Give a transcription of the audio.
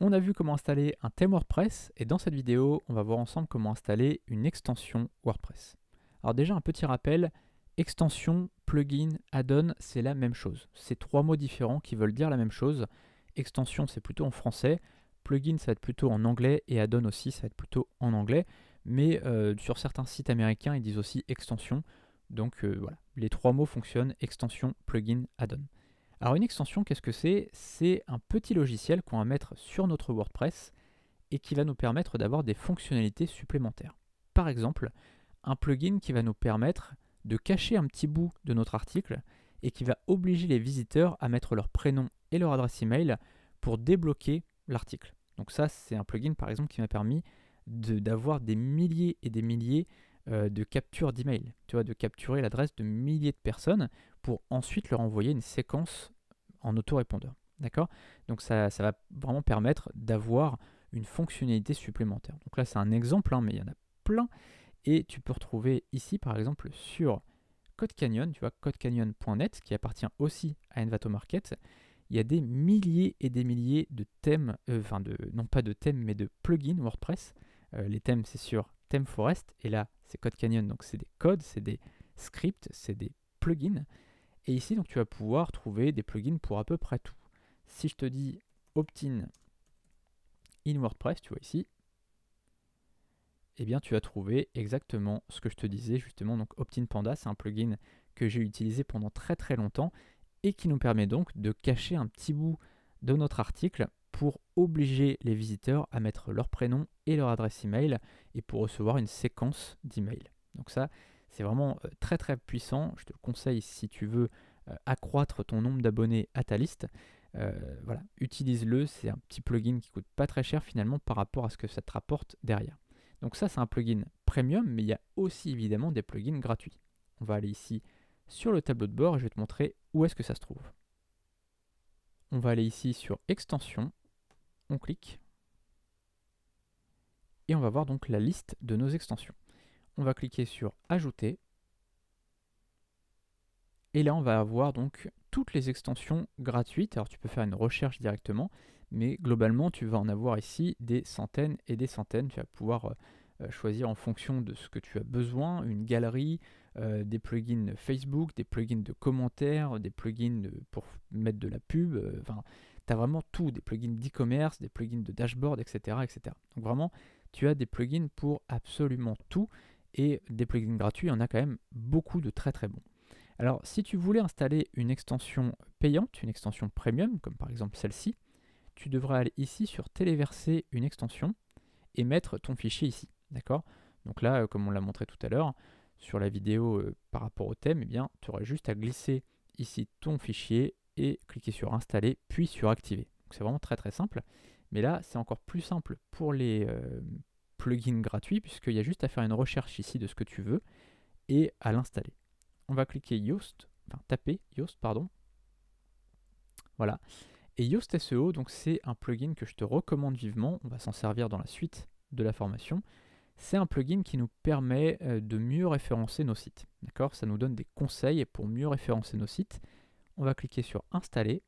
On a vu comment installer un thème WordPress et dans cette vidéo, on va voir ensemble comment installer une extension WordPress. Alors déjà un petit rappel, extension, plugin, add-on, c'est la même chose. C'est trois mots différents qui veulent dire la même chose. Extension, c'est plutôt en français, plugin, ça va être plutôt en anglais et add-on aussi, ça va être plutôt en anglais. Mais euh, sur certains sites américains, ils disent aussi extension. Donc euh, voilà, les trois mots fonctionnent, extension, plugin, add-on. Alors une extension, qu'est-ce que c'est? C'est un petit logiciel qu'on va mettre sur notre WordPress et qui va nous permettre d'avoir des fonctionnalités supplémentaires. Par exemple, un plugin qui va nous permettre de cacher un petit bout de notre article et qui va obliger les visiteurs à mettre leur prénom et leur adresse email pour débloquer l'article. Donc ça, c'est un plugin par exemple qui m'a permis d'avoir des milliers et des milliers euh, de capture d'email, tu vois, de capturer l'adresse de milliers de personnes pour ensuite leur envoyer une séquence en autorépondeur. D'accord? Donc ça, ça, va vraiment permettre d'avoir une fonctionnalité supplémentaire. Donc là, c'est un exemple, hein, mais il y en a plein. Et tu peux retrouver ici, par exemple, sur Code Canyon, tu vois, codecanyon.net, qui appartient aussi à Envato Market, il y a des milliers et des milliers de thèmes, euh, enfin, de, non pas de thèmes, mais de plugins WordPress. Euh, les thèmes, c'est sur ThemeForest, et là, c'est Code Canyon, donc c'est des codes, c'est des scripts, c'est des plugins. Et ici, donc, tu vas pouvoir trouver des plugins pour à peu près tout. Si je te dis opt-in in WordPress, tu vois ici, eh bien, tu vas trouver exactement ce que je te disais justement. Donc, Opt-in Panda, c'est un plugin que j'ai utilisé pendant très très longtemps et qui nous permet donc de cacher un petit bout de notre article pour obliger les visiteurs à mettre leur prénom et leur adresse email et pour recevoir une séquence d'emails. Donc ça, c'est vraiment euh, très très puissant. Je te le conseille si tu veux euh, accroître ton nombre d'abonnés à ta liste. Euh, voilà, utilise-le. C'est un petit plugin qui coûte pas très cher finalement par rapport à ce que ça te rapporte derrière. Donc ça, c'est un plugin premium, mais il y a aussi évidemment des plugins gratuits. On va aller ici sur le tableau de bord et je vais te montrer où est-ce que ça se trouve. On va aller ici sur extension, on clique et on va voir donc la liste de nos extensions on va cliquer sur Ajouter. Et là, on va avoir donc toutes les extensions gratuites. Alors, tu peux faire une recherche directement, mais globalement, tu vas en avoir ici des centaines et des centaines. Tu vas pouvoir euh, choisir en fonction de ce que tu as besoin, une galerie, euh, des plugins Facebook, des plugins de commentaires, des plugins pour mettre de la pub. Enfin, tu as vraiment tout, des plugins d'e-commerce, des plugins de dashboard, etc., etc. Donc vraiment, tu as des plugins pour absolument tout et des plugins gratuits, il y en a quand même beaucoup de très très bons. Alors si tu voulais installer une extension payante, une extension premium, comme par exemple celle-ci, tu devrais aller ici sur téléverser une extension et mettre ton fichier ici. D'accord? Donc là, euh, comme on l'a montré tout à l'heure, sur la vidéo euh, par rapport au thème, eh bien, tu aurais juste à glisser ici ton fichier et cliquer sur installer, puis sur activer. C'est vraiment très très simple. Mais là, c'est encore plus simple pour les, euh, plugin gratuit, puisqu'il y a juste à faire une recherche ici de ce que tu veux et à l'installer. On va cliquer Yoast, enfin taper Yoast, pardon. Voilà. Et Yoast SEO, donc c'est un plugin que je te recommande vivement. On va s'en servir dans la suite de la formation. C'est un plugin qui nous permet euh, de mieux référencer nos sites. D'accord? Ça nous donne des conseils pour mieux référencer nos sites. On va cliquer sur Installer.